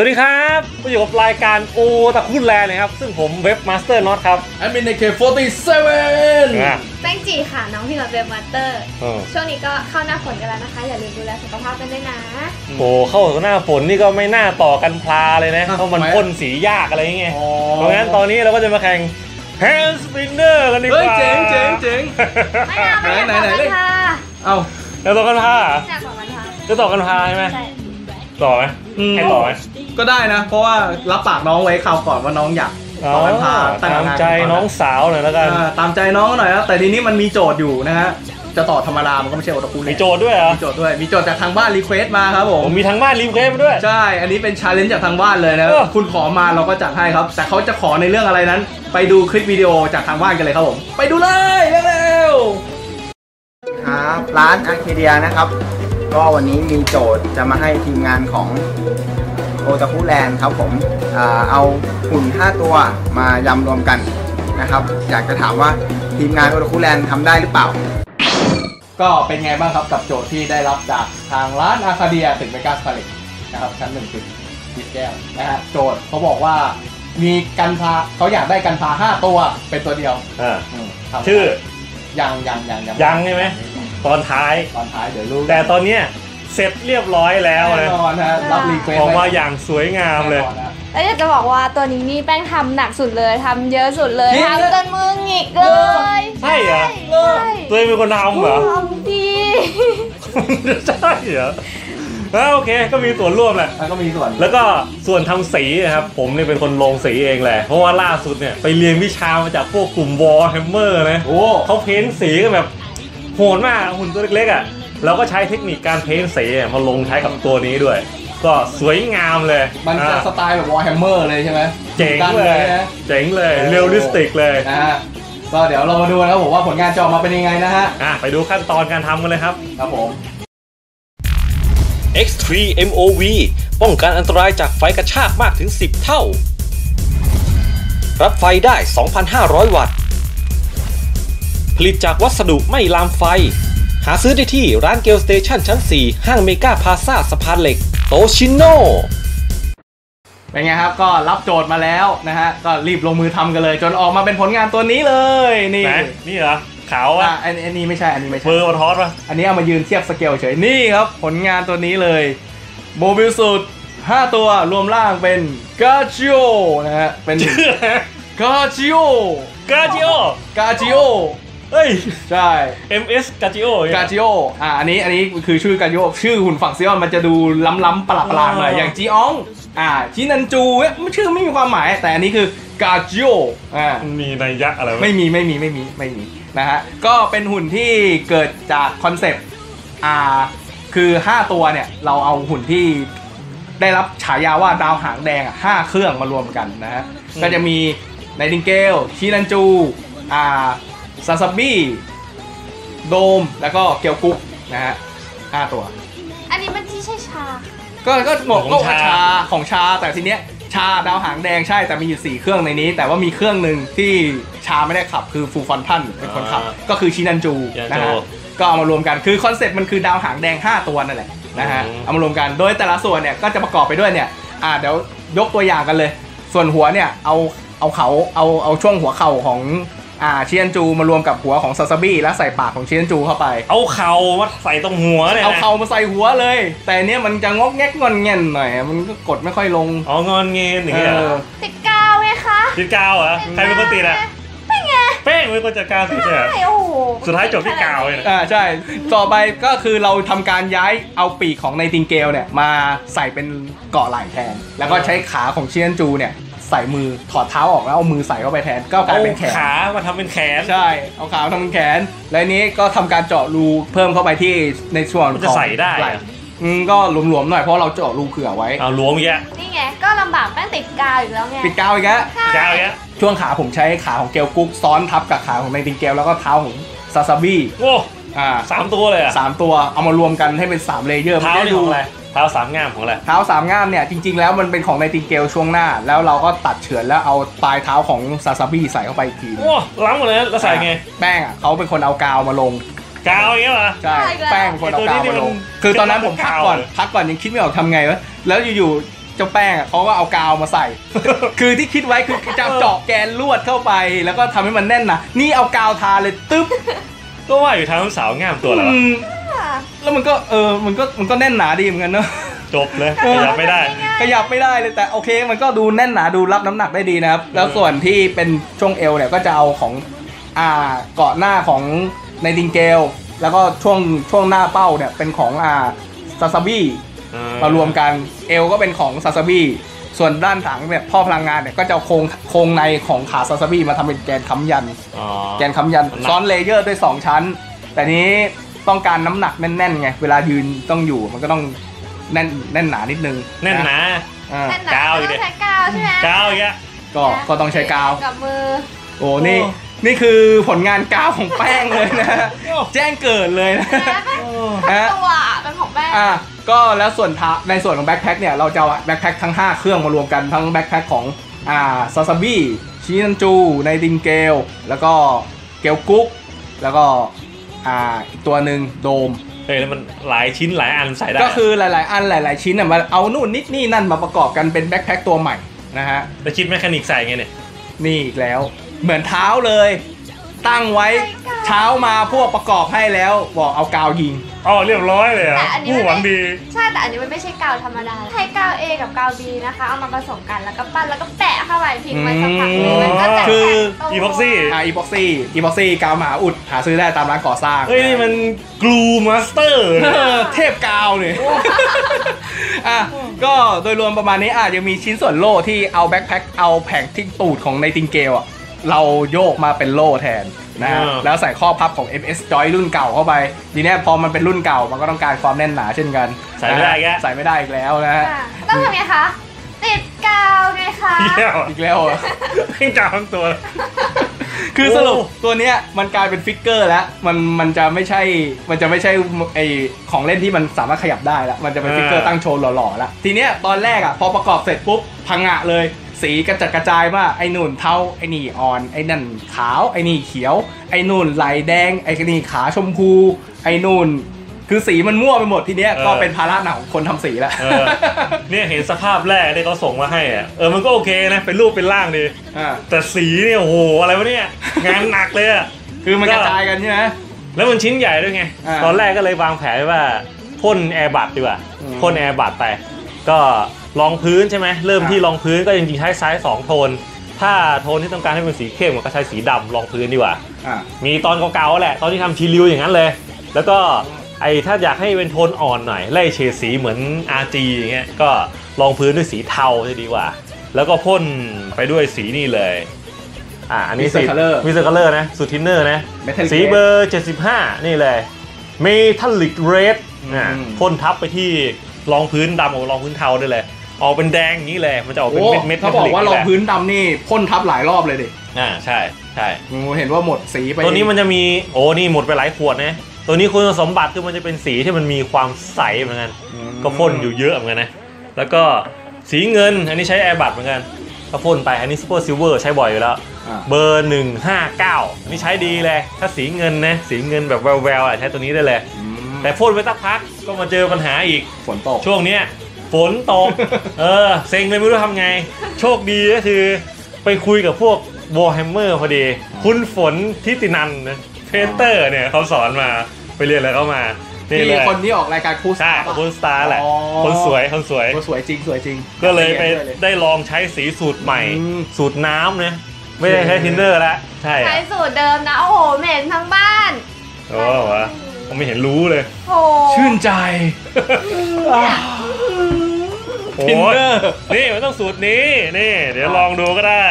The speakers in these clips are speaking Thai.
สวัสดีครับมาอยู่กับรายการโอตะคุนแลนด์นะครับ ซึ่งผมเว็บมาสเตอร์น็อตครับแอดมินในเค47อะแป้งจีค่ะ น้องพี่รับเวบมาสเตอร์เออช่วงนี้ก็เข้าหน้าฝนกันแล้วนะคะ อย่าลืมดูแลสุขภาพกันด้วยนะ โอ้เข้าหน้าฝนนี่ก็ไม่น่าต่อกันพลาเลยนะอะเพราะมันทำไมพ่นสียากอะไรอย่างเงี้ยอ๋อเพราะงั้นตอนนี้เราก็จะมาแข่ง Hand Spinner กันดีกเฮ้ยว่าเจ๋งเจ๋งเจ๋งไม่เอาไม่อยากไหนบอกไหนกันเล่นค่ะเอ้าแล้วต่อกันพลาเหรออยากบอกกันค่ะจะต่อกันพลาใช่ไหมใช่ ต่อไหมอืมให้ต่อไหมก็ได้นะ เพราะว่ารับปากน้องไว้คราวก่อนว่าน้องอยากต่อกันพลาแต่งตามงานใจกัน้องสาวหน่อยแล้วกันอ่าตามใจน้องหน่อยนะแต่ทีนี้มันมีโจทย์อยู่นะฮะจะต่อธรรมดามันก็ไม่ใช่โอตาคุมีโจทย์ด้วยเหรอมีโจทย์ด้วยมีโจทย์จากทางบ้าน request มาครับผมผมมีทางบ้าน request มาด้วยใช่อันนี้เป็น challenge จากทางบ้านเลยนะเออคุณขอมาเราก็จัดให้ครับ แต่เขาจะขอในเรื่องอะไรนั้น ไปดูคลิปวิดีโอจากทางบ้านกันเลยครับผม ไปดูเลยเร็วครับร้าน Arcadia นะครับ ก็วันนี้มีโจทย์จะมาให้ทีมงานของ Otaku Land ครับผมอ่าเอาหุ่น 5 ตัวมายำรวมกันนะครับ อยากจะถามว่าทีมงาน Otaku Land ทำได้หรือเปล่าๆก็เป็นไงบ้างครับกับโจทย์ที่ได้รับจากทางร้าน Arcadia ตึกเมกาสะพานเหล็กนะครับชั้นหนึ่งตึกติดแก้วนะฮะโจทย์เขาบอกว่ามีกันพาเขาอยากได้กันพาห้าตัวเป็นตัวเดียวอ่าอืมทำชื่อยังยังยังยังใช่ไหม ตอนท้าย ตอนท้ายเดี๋ยวรู้แต่ตอนเนี้ยเสร็จเรียบร้อยแล้วแน่นะนอนนะรับรีเควสออกมาอย่างสวยงามเลยแล้วอยากจะบอกว่าตัวนี้นี่แป้งทำหนักสุดเลยทำเยอะสุดเลยจริงเหรอทำจนมือหงิกเลยใช่เหรอใช่ตัวเองเป็นคนทำเหรอ ทำดี ใช่เหรออ่าโอเค ก็มีส่วนร่วมแหละแล้วก็มีส่วนแล้วก็ส่วนทำสีนะครับ ผมเนี่ยเป็นคนลงสีเองแหละ เพราะว่าล่าสุดเนี่ย ไปเรียนวิชามาจากพวกกลุ่ม Warhammer นะโอ้ เขา paint สีกันแบบ โหดมากหุ่นตัวเล็กๆอะเราก็ใช้เทคนิคการ paint สีอะมาลงใช้กับตัวนี้ด้วย ก็สวยงามเลยมันจะอ่าสไตล์แบบ Warhammer เลยใช่ไหมเจ๋งดันเลยนะเจ๋งเลยโอ้ realistic เลยนะฮะก็เดี๋ยวเรามาดูนะครับผมว่าผลงานจะออกมาเป็นยังไงนะฮะอะไปดูขั้นตอนการทำกันเลยครับครับผม X3 MOV ป้องกันอันตรายจากไฟกระชากมากถึง 10 เท่า รับไฟได้ 2,500 วัตต์ ผลิตจากวัสดุไม่ลามไฟ หาซื้อได้ที่ร้านเกลสเตชันชั้น 4 ห้างเมกาพาซาสะพานเหล็ก โตชิโนเป็นไงครับก็รับโจทย์มาแล้วนะฮะ ก็รีบลงมือทำกันเลย จนออกมาเป็นผลงานตัวนี้เลยนี่ไหนนี่เหรอขาวอะอะอันอันนี้ไม่ใช่อันนี้ไม่เฟใช่อร์ทอสป่ะอันนี้เอามายืนเทียบสเกลเฉย นี่ครับ ผลงานตัวนี้เลยโมบิลสูตร5ตัวรวมร่างเป็นกาจิโอนะฮะ เป็นชื่ออะไรกาจิโอกาจิโอกาจิโอ เฮ้ย ใช่ MS กาจิโอกาจิโออ่าอันนี้อันนี้คือชื่อกาจิโอชื่อหุ่นฝั่งซิออนมันจะดูล้ำๆประหลาดๆหน่อยอย่างจีอองอ่าชินันจูเนี่ยมันชื่อไม่มีความหมาย แต่อันนี้คือกาจิโออ่ามีนัยยะอะไรวะไม่มีไม่มีไม่มีไม่มีนะฮะก็เป็นหุ่นที่เกิดจาก concept อ่าคือ 5 ตัวเนี่ย เราเอาหุ่นที่ได้รับฉายาว่าดาวหางแดงอะห้าเครื่องมารวมกันนะฮะก็จะมีไนติงเกลชินันจูอ่า ซาซาบี้ โดม แล้วก็เกียวกุ๊กนะฮะห้าตัว อันนี้มันที่ใช่ชา ก็ก็บอกก็ว่าชาของชาแต่ทีเนี้ยชาดาวหางแดงใช่แต่มีอยู่สี่เครื่องในนี้ แต่ว่ามีเครื่องหนึ่งที่ชาร์ไม่ได้ขับคือ Full Frontal เป็นคนขับก็คือชินันจูนะฮะก็เอามารวมกันคือ concept มันคือดาวหางแดง 5 ตัวนั่นแหละนะฮะเอามารวมกันโดยแต่ละส่วนเนี่ยก็จะประกอบไปด้วยเนี่ยอ่าเดี๋ยวยกตัวอย่างกันเลย ส่วนหัวเนี่ยเอาเอาเขาเอาเอาช่วงหัวเข่าของ อ่าชินันจูมารวมกับหัวของซาซาบิแล้วใส่ปากของชินันจูเข้าไป เอาเข่ามาใส่ตรงหัวเนี่ยนะเอาเข่ามาใส่หัวเลย แต่เนี้ยมันจะงอกแงกงอนแงนหน่อย มันก็กดไม่ค่อยลง อ๋องอนเงินอย่างเอเงี้ยเหรออติดกาวไงคะติดกาวเหรอใครเป็นคนติดอะไม่ไงเป้งเป็นคนจัดการติดใช่ไหม ใช่โอ้โหสุดท้ายจบที่กาวเลยนะ อ่าใช่ ต่อไปก็คือเราทำการย้ายเอาปีกของไนติงเกลเนี่ยมาใส่เป็นเกาะไหล่แทน แล้วก็ใช้ขาของเชียนจูเนี่ย ใส่มือถอดเท้าออกแล้วเอามือใส่เข้าไปแทนก็กลายเป็นแขนขามาทำเป็นแขนใช่เอาขาทำเป็นแขน และนี้ก็ทำการเจาะรูเพิ่มเข้าไปที่ในส่วนมันขจะองใส่ได้ไหล่อะอืมก็หลวมๆหน่อยเพราะเราเจาะรูเผื่อไว้เอาล้วงอย่างเงี้ยนี่ไง ก็ลำบากแป้งติดกาวอีกแล้วไงปิดกาวอีกแล้ว ใช่กาวอย่างเงี้ยช่วงขาผมใช้ขาของเกลกุ๊กซ้อนทับกับขาของ Nightingale แล้วก็เท้าของซาซาบิโอ้อ่าสามตัวเลยอะ สามตัวเอามารวมกันให้เป็นสาม layer เท้ามันนี่จะขดูองอะไร เท้าสามง่ามของอะไรเท้าสามง่ามเนี่ยจริง ๆ แล้วมันเป็นของ Nightingale ช่วงหน้า แล้วเราก็ตัดเฉือนแล้วเอาปลายเท้าของซาซาบิใส่เข้าไปอีกทีโอ้ล้ำหมดเลยนะแล้วใส่ไงแป้งอะเขาเป็นคนเอากาวมาลง กาวอย่างเงี้ยเหรอ ใช่ แป้งเป็นคนเอากาวมาลง คือตอนนั้นผมพักก่อนพักก่อนยังคิดไม่ออกทำไงวะแล้วอยู่เจ้าแป้งอะเขาก็เอากาวมาใส่ คือที่คิดไว้คือจะเจาะแกนลวดเข้าไป แล้วก็ทำให้มันแน่นนะนี่เอากาวทาเลยตึ๊บก็ว่าอยู่ทางสาวงามตัวแล้วอืม แล้วมันก็เออมันก็มันก็แน่นหนาดีเหมือนกันเนอะจบเลยขยับไม่ได้ ขยับไม่ได้เลยแต่โอเคมันก็ดูแน่นหนาดูรับน้ำหนักได้ดีนะครับ แล้วส่วนที่เป็นช่วงเอวเนี่ยก็จะเอาของอ่าเกราะหน้าของ Nightingale แล้วก็ช่วงช่วงหน้าเป้าเนี่ยเป็นของอ่าซาซาบิมารวมกันเอวก็เป็นของซาซาบิส่วนด้านหลังเนี่ยท่อพลังงานเนี่ยก็จะเอาโครงโครงในของขาซาซาบิมาทำเป็นแกนค้ำยันอ๋อแกนค้ำยันหนักซ้อน layer ด้วย 2 ชั้น แต่นี้ ต้องการน้ำหนักแน่นๆไงเวลายืนต้องอยู่มันก็ต้องแน่นแน่นหนานิดนึงแน่นหนาอ่าแน่นหนากาวอีกดิต้องใช้กาวใช่ไหมกาวอีกอะก็ก็ต้องใช้กาว กับมือ โอ้นี่นี่คือผลงานกาวของแป้งเลยนะแจ้งเกิดเลยนะแล้วก็ฮะตัวเป็นของแป้งอะก็แล้วส่วนทาในส่วนของ backpack เนี่ยเราจะเอา backpack ทั้ง 5 เครื่องมารวมกันทั้ง backpack ของอ่าซาซาบิชินันจู Nightingale แล้วก็เกลกุ๊กแล้วก็ อ่าอีกตัวหนึ่งโดมเฮ้ยแล้วมันหลายชิ้นหลายอันใส่ได้ก็คือหลาย ๆ อันหลาย ๆ ชิ้นน่ะมาเอานู่นนิดนี่นั่นมาประกอบกันเป็น backpack ตัวใหม่นะฮะแล้วชิ้น mechanic ใส่ไงเนี่ยนี่อีกแล้ว เหมือนเท้าเลย ตั้งไว้ใช้กาวเช้ามาพวกประกอบให้แล้วบอกเอากาวยิงอ๋อเรียบร้อยเลยเหรอะแต่อันนี้ผู้มันหวังไม่ดี ใช่แต่อันนี้มันไม่ใช่กาวธรรมดาใช้กาว A กับกาว B นะคะ เอามาผสมกันแล้วก็ปั้นแล้วก็แปะเข้าไปทิ้งไว้สักพักหนึงมันก็จะคือแข็งตัว epoxy อ่า epoxy epoxy กาวมหาอุดหาซื้อได้ตามร้านก่อสร้างเฮ้ยนี่มัน glue master เออเทพกาวเนี่ยอะก็โดยรวมประมาณนี้อาจจะมีชิ้นส่วนโล่ที่เอา backpack เอาแผงที่ตูดของ Nightingale อะเราโยกมาเป็นโล่แทนนะฮะอ่าแล้วใส่ข้อพับของ MS Joy รุ่นเก่าเข้าไปทีเนี้ยพอมันเป็นรุ่นเก่ามันก็ต้องการความแน่นหนาเช่นกัน ใส่ไม่ได้แกใส่ไม่ได้อีกแล้วนะฮะอะต้องทำไงคะ ติดกาวไงคะเที่ยวอีกแล้วเหรอแป้งกาวทั้งตัว คือสรุปโอ้ตัวเนี้ยมันกลายเป็น figure แล้ว มันมันจะไม่ใช่ มันจะไม่ใช่ไอของเล่นที่มันสามารถขยับได้แล้ว มันจะเป็น figure ตั้งโชว์หล่อๆแล้วทีเนี้ยตอนแรกอะพอประกอบเสร็จปุ๊บพังงะเลย สีกระจัดกระจายมากไอ้นู่นเทาไอ้นี่อ่อนไอ้นั่นขาวไอ้นี่เขียว ไอ้นู่นไหลแดงไอ้นี่ขาชมพู ไอ้นู่น คือสีมันมั่วไปหมดทีเนี้ยเออก็เป็นภาระหนักของคนทำสีแล้วเออเนี่ยเห็นสภาพแรกที่เขาส่งมาให้อะเออมันก็โอเคนะเป็นรูปเป็นร่างดีอ่าแต่สีเนี่ยโอ้โหอะไรวะเนี่ยงานหนักเลยอะคือมันกระจายกันใช่ไหมแล้วมันชิ้นใหญ่ด้วยไงอ่าตอนแรกก็เลยวางแผนไว้ว่าพ่น airbrush ดีกว่าอืมพ่น airbrush ไป ก็รองพื้นใช่ไหมเริ่มอ่าที่รองพื้นก็จริงๆใช้ไซส์สองโทนถ้าโทนที่ต้องการให้เป็นสีเข้มก็ใช้สีดำรองพื้นดีกว่าอ่า มีตอนเก่าๆแหละ ตอนที่ทำชีริวอย่างนั้นเลย แล้วก็ ไอ้ถ้าอยากให้เป็นโทนอ่อนหน่อยไล่เฉดสีเหมือน RG อย่างเงี้ยก็รองพื้นด้วยสีเทาจะดีกว่า แล้วก็พ่นไปด้วยสีนี่เลยอ่าอันนี้สี Mr. Color Mr. Color นะสูตรทินเนอร์นะ Metallic สีเบอร์ 75 นี่เลย metallic red นะอืม พ่นทับไปที่รองพื้นดำกับรองพื้นเทาได้เลย ออกเป็นแดงอย่างนี้เลย มันจะออกเป็นโอ้เม็ดเม็ดเขาบอกว่ารองพื้นดำนี่พ่นทับหลายรอบเลยดิอ่าใช่ใช่ โอ้เห็นว่าหมดสีไปตัวนี้มันจะมีโอ้นี่หมดไปหลายขวดนะ ตัวนี้คุณสมบัติคือมันจะเป็นสีที่มันมีความใสเหมือนกันอืมก็พ่นอยู่เยอะเหมือนกันนะ แล้วก็สีเงินอันนี้ใช้ airbrush เหมือนกัน ก็พ่นไปอันนี้ super silver ใช้บ่อยอยู่แล้วอ่าเบอร์159อันนี้ใช้ดีเลย ถ้าสีเงินนะ สีเงินแบบแววๆอะใช้ตัวนี้ได้เลยอืมแต่พ่นไปสักพักก็มาเจอปัญหาอีก ฝนตก ช่วงเนี้ยฝนตก เออ เซ็งเลยไม่รู้ทำไง โชคดีก็คือไปคุยกับพวกวอลแฮมเมอร์พอดี คุณฝนทิตินันนะเพนเตอร์เนี่ยเขาสอนมา ไปเรียนอะไรเข้ามา นี่เลที่ยคนที่ออกรายการคูสใช่คุณสตาร์แหละ อ๋อ คนสวยคนสวย โอ้สวยจริงสวยจริงก็เลยไปด้ได้ลองใช้สีสูตรใหม่ อืม สูตรน้ำนะไม่ได้ใช้ทินเนอร์แล้วใช่ใช้สูตรเดิมนะ โอ้โหเหม็นทั้งบ้าน โอ้วะผมไม่เห็นรู้เลยโอ้โหชื่นใจ โอ้ทินยเนอร์นี่มันต้องสูตรนี้นี่ เดี๋ยวลองดูก็ได้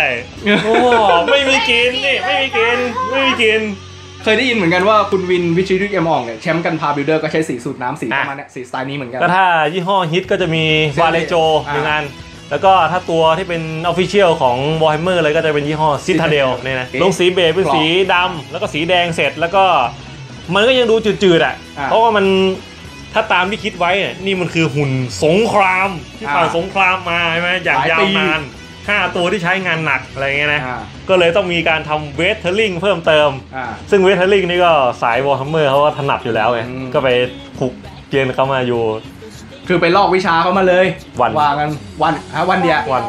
โอ้ไม่มีกินนี่ไม่มีกินไม่มีกิน เคยได้ยินเหมือนกันว่าคุณวินวิชิรุยเอมองเนี่ยแชมป์กันพาบิลเดอร์ก็ใช้สีสูตรน้ำสีอะประมาณเนี้ยสีสไตล์นี้เหมือนกัน ก็ถ้ายี่ห้อฮิตก็จะมีเซเลวาเลโจอ่าหนึ่งอัน แล้วก็ถ้าตัวที่เป็นออฟฟิเชียลของ Warhammer เลยก็จะเป็นยี่ห้อซิ t าเดล Citadel เนี่ยนะโอเคลงสีเบจเป็นกรอบสีดำแล้วก็สีแดงเสร็จแล้วก็มันก็ยังดูจืดๆอะอ่าเพราะว่ามันถ้าตามที่คิดไว้เนี่ยนี่มันคือหุ่นสงครามที่ผ่านอ่าสงครามมาใช่ไหมอย่างหลายปียาวนาน ห้าตัวที่ใช้งานหนักอะไรเงี้ยนะ อ่าก็เลยต้องมีการทำ weathering เพิ่มเติม อ่า ซึ่ง weathering นี่ก็สาย Warhammer เขาก็ถนัดอยู่แล้วไง อืม ก็ไปผูกเกณฑ์เขามาอยู่ คือไปลอกวิชาเขามาเลยวัน วางกันวันฮะวันเดียววัน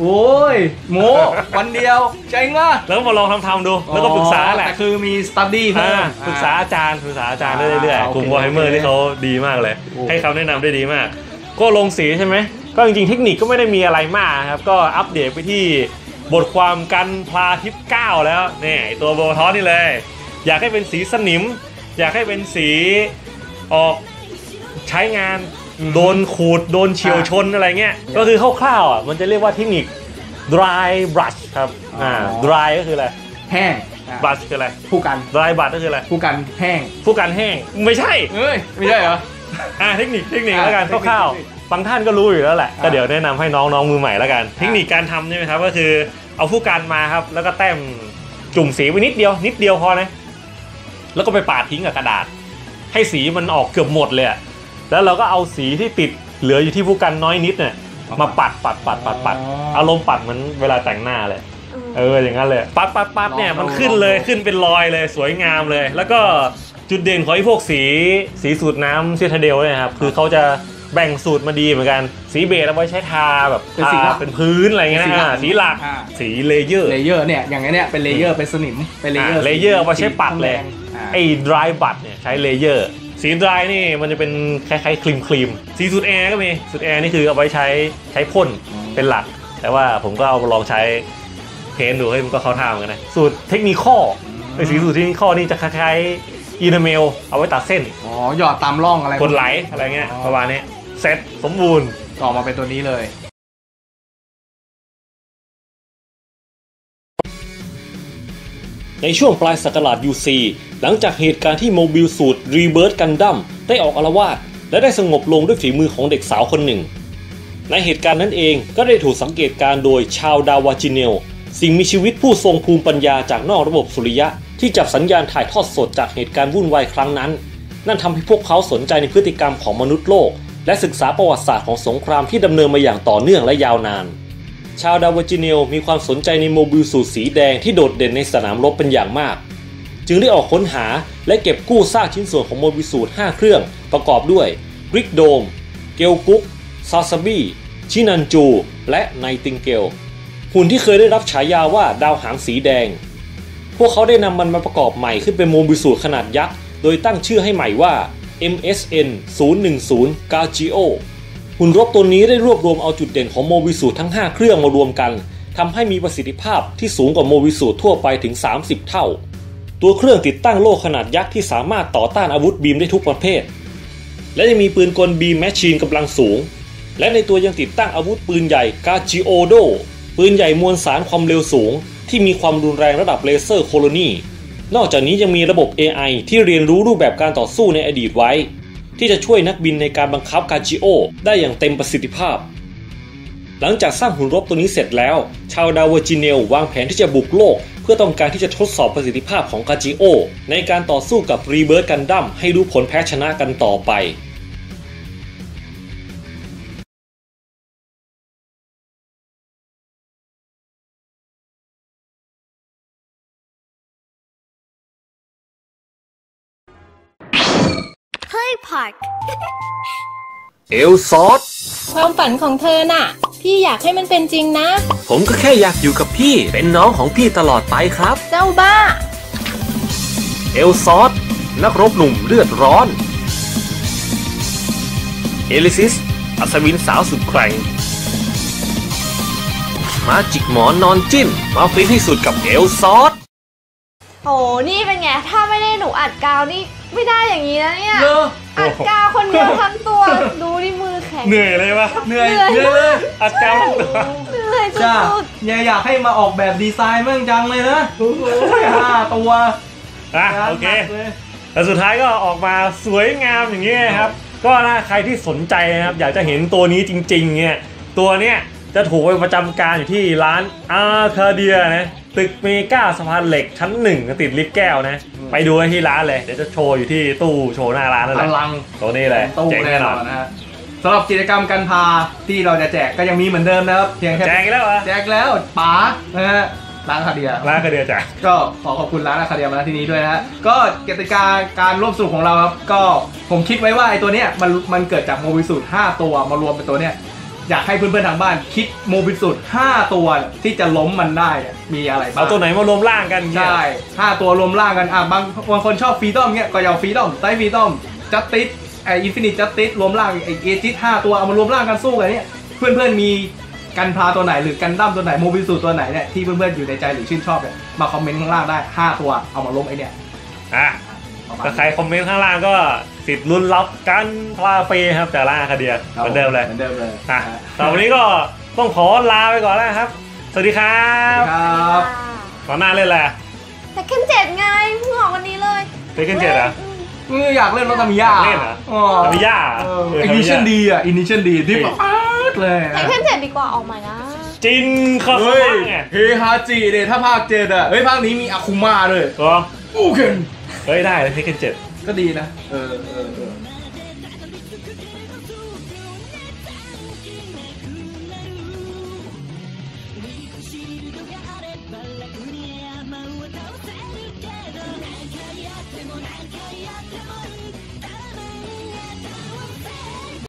โอ้ยโมวันเดียวเจ๋งอะแล้วก็มาลองทำทำๆดู แล้วก็ปรึกษาแหละแต่คือมี study เพิ่ม อ่า ปรึกษาอาจารย์ปรึกษาอาจารย์ได้เรื่อยอ่าๆกลุ่มโอ Warhammer ที่เขาดีมากเลยโอ้ให้คำแนะนำได้ดีมาก ก็ลงสีใช่ไหม ก็จริงๆเทคนิคก็ไม่ได้มีอะไรมากครับ ก็อัปเดตไปที่บทความ Gunpla Tip 9แล้วเนี่ยไอ้ตัวโบทอสนี่เลย อยากให้เป็นสีสนิม อยากให้เป็นสีออกใช้งานโดนขูดโดนเฉียวชนอะไรเงี้ย ก็คือคร่าวๆอะมันจะเรียกว่าเทคนิค dry brush ครับอ่า dry ก็คืออะไรแห้งอะ brush คืออะไรผู้กัน dry brush ก็คืออะไรผู้กันแห้งผู้การแห้งไม่ใช่เอ้ยไม่ใช่เหรอ อ่าเทคนิคเทคนิคอ่าแล้วกันเทคนิคคร่าวเทคนิคๆบางท่านก็รู้อยู่แล้วแหละอ่าก็เดี๋ยวแนะนำให้น้องน้องมือใหม่แล้วกันอ่าเทคนิคการทำใช่ไหมครับ ก็คือเอาผู้การมาครับ แล้วก็แต้มจุ่มสีไปนิดเดียว นิดเดียวพอนะแล้วก็ไปปาดทิ้งกับกระดาษ ให้สีมันออกเกือบหมดเลยอะแล้วเราก็เอาสีที่ติดเหลืออยู่ที่พู่กันน้อยนิดเนี่ยมาปัดปัดปัดปัดปัดอารมณ์ปัดเหมือนเวลาแต่งหน้าเลยเอออย่างนั้นเลย ปัดปัดปัดเนี่ยลองมันลองขึ้นเลยลองขึ้นเป็นรอยเลยสวยงามเลย แล้วก็ จุดเด่นของไอ้พวกสีสีสูตรน้ำ Citadel เนี่ยครับคือเขาจะแบ่งสูตรมาดีเหมือนกัน สี base เอาไว้ใช้ทาแบบเป็นทาสีหลักเป็นพื้นอะไรเงี้ยเป็นนะสีหลัก อ่าสีหลักอ่า สี layer layer เนี่ยอย่างเงี้ยเป็น layer เป็นสนิมเป็น layer อ่า layer เอาไว้ใช้ปัดเลยอ่าไอ้ dry brush เนี่ยใช้ layerสี dry นี่มันจะเป็นคล้ายๆครีมครีมสีสูตรแอร์ก็มีสูตรแอร์นี่คือเอาไว้ใช้ใช้พ่นเป็นหลัก แต่ว่าผมก็เอาลองใช้ paint ดูให้มันก็เข้าท่าเหมือนกันนะ สูตร technical ไอ้สีสูตร technical นี่จะคล้ายๆ enamel เอาไว้ตัดเส้นอ๋อหยอดตามร่องอะไรกดไหลอะไรเงี้ยประมาณนี้เซ็ตสมบูรณ์ออกมาเป็นตัวนี้เลย ในช่วงปลายศักราช UC หลังจากเหตุการณ์ที่โมบิลสูตรรีเบิร์ g กันดั้มได้ออกอาละวาดและได้สงบลงด้วยฝีมือของเด็กสาวคนหนึ่ง ในเหตุการณ์นั้นเองก็ได้ถูกสังเกตการณ์โดยชาวดาววาจิเนล สิ่งมีชีวิตผู้ทรงภูมิปัญญาจากนอกระบบสุริยะ ที่จับสัญญาณถ่ายทอดสดจากเหตุการณ์วุ่นวายครั้งนั้น นั่นทำให้พวกเขาสนใจในพฤติกรรมของมนุษย์โลก และศึกษาประวัติศาสตร์ของสงครามที่ดำเนินมาอย่างต่อเนื่องและยาวนาน ชาวดาวจิเนลมีความสนใจใน Mobile Suit สีแดงที่โดดเด่นในสนามรบเป็นอย่างมาก จึงได้ออกค้นหาและเก็บกู้ซากชิ้นส่วนของ Mobile Suit 5เครื่อง ประกอบด้วย Rick Dom Gelgoog Sazabi Sinanju และ Nightingale หุ่นที่เคยได้รับฉายาว่าดาวหางสีแดง พวกเขาได้นำมันมาประกอบใหม่ขึ้นเป็น Mobile Suit ขนาดยักษ์ โดยตั้งชื่อให้ใหม่ว่า MSN 010 g a g i o หุ่นรบตัวนี้ได้รวบรวมเอาจุดเด่นของ Mobile Suit ทั้ง 5 เครื่องมารวมกันทำให้มีประสิทธิภาพที่สูงกว่า Mobile Suit ทั่วไปถึง 30 เท่า ตัวเครื่องติดตั้งโล่ขนาดยักษ์ที่สามารถต่อต้านอาวุธ beam ได้ทุกประเภท และยังมีปืนกล beam machine กำลังสูง และในตัวยังติดตั้งอาวุธปืนใหญ่กาจิโอโดปืนใหญ่มวลสารความเร็วสูง ที่มีความรุนแรงระดับเลเซอร์ colony นอกจากนี้ยังมีระบบ AI ที่เรียนรู้รูปแบบการต่อสู้ในอดีตไว้ ที่จะช่วยนักบินในการบังคับกาจิโอได้อย่างเต็มประสิทธิภาพ หลังจากสร้างหุ่นรบตัวนี้เสร็จแล้ว ชาวดาวเวอร์จิเนลวางแผนที่จะบุกโลก เพื่อต้องการที่จะทดสอบประสิทธิภาพของกาจิโอในการต่อสู้กับรีเบิร์ g กันดั้มให้รู้ผลแพ้ชนะกันต่อไป Park Elswordความฝันของเธอน่ะ พี่อยากให้มันเป็นจริงนะ ผมก็แค่อยากอยู่กับพี่ เป็นน้องของพี่ตลอดไปครับ เจ้าบ้า Elsword นักรบหนุ่มเลือดร้อน Elesis อัศวินสาวสุดแกร่งมาจิกหมอนนอนจิ้นมาฟินที่สุดกับ Elswordโอ้นี่เป็นไง ถ้าไม่ได้หนูอัดกาวนี่ ไม่ได้อย่างนี้นะเนี่ย เนอะอัดกาวคนเดียวทั้งตัว ดูนี่มือแข็ง เหนื่อยเลยปะเหนื่อยเหนื่อยเหนื่อยเลยอัดกาวเหนื่อยจ้าสุดเนี่ยอยากให้มาออกแบบดีไซน์มั่งจังเลยนะโอ้โหห้าตัวอะโอเค หนักลย แต่สุดท้ายก็ออกมาสวยงามอย่างนี้ยครับ ก็ถ้าใครที่สนใจนะครับ อยากจะเห็นตัวนี้จริงๆเนี่ยตัวเนี้ยจะถูกไปประจำการอยู่ที่ร้านอาคาเดียนะ ตึกเมกาสะพานเหล็กชั้นหนึ่งติดลิฟต์แก้วนะ ไปดูกันที่ร้านเลย เดี๋ยวจะโชว์อยู่ที่ตู้โชว์หน้าร้านนั่นแหอละลังตัวนี้เลยตู้เจ๋งแน่แน่นนออนนนะฮะสำหรับกิจกรรมกันพาที่เราจะแจกก็ยังมีเหมือนเดิมนะครับเพียงแค่แจกอีกแล้วเหรอแจกแล้วป๋านะฮะร้านอาคาเดียร้านกระเดียจ้ะก็ขอขอบคุณร้านอาคาเดียมาณที่นี้ด้วยนะฮะก็กติกาการร่วมสนุกของเราครับก็ผมคิดไว้ว่าไอ้ตัวเนี้ยมันมันเกิดจากโมบิสูตร5ตัวมารวมเป็นตัวเนี้ย อยากให้เพื่อนๆทางบ้านคิด Mobile Suit 5ตัวที่จะล้มมันได้เนี่ยมีอะไรบ้างเอาตัวไหนมารวมร่างกันเนี่ยใช่ห้าตัวรวมร่างกันอะบางบางคนชอบ Freedom เงี้ยก็เอา Freedom Strike Freedom Justice ไอ Infinite Justice รวมร่างไอ Aegis ห้าตัวเอามารวมร่างกันสู้กันเนี่ยเพื่อนๆมี Gunpla ตัวไหนหรือกันดั้มตัวไหน Mobile Suit ตัวไหนเนี่ยที่เพื่อนๆอยู่ในใจหรือชื่นชอบเนี่ยมาคอมเมนต์ข้างล่างได้5ตัวเอามาล้มไอเนี่ยอะประมาณถ้าใครคอมเมนต์ข้างล่างก็ สิทธิ์ลุ้นรับกันพลาเฟครับจากร้านอาคาเดียเหมือนเดิมเลยเหมือนเดิมเลยอะต่อวันนี้ก็ต้องขอลาไปก่อนแล้วนะครับ สวัสดีครัครับบตอนหน้าเล่นแหละแต่เข้มเจ็ดไงเพิ่งออกวันนี้เลยเทคเกนเจ็ดอะอืมอยากเล่นรถทามิยาอยากเล่นเหรอทามิยาอินิชั่นดีอะอินิชั่นดีที่แบบอาดเลยแต่เข้มเจ็ดดีกว่าออกใหม่นะจินคาสเฮ้ยมะไงเฮฮาจิเนี่ยถ้าภาคเจ็ดอะเฮ้ยภาคนี้มีอาคุมาด้วยก็โอเคเฮ้ยได้เลยเทคเกนเจ็ด ก็ดีนะ เออเออเออ